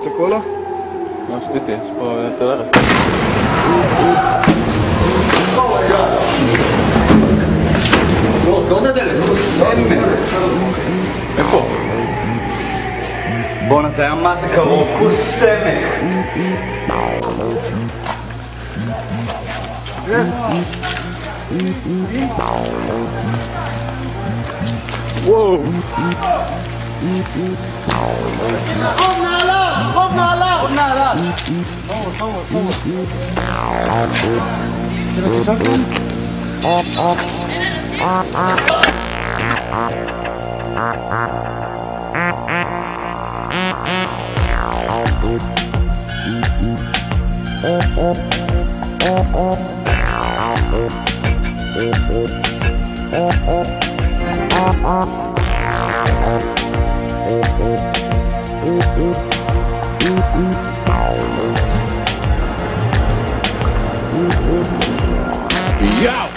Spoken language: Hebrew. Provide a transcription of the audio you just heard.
קצת קולה? לא, שתיתי, יש פה. סגור את הדלת. איפה? בואנה, זה היה מה זה קרוב, כוס סמק. וואו. Forward, forward, forward. Did I do something? Ooh, ooh. Yo!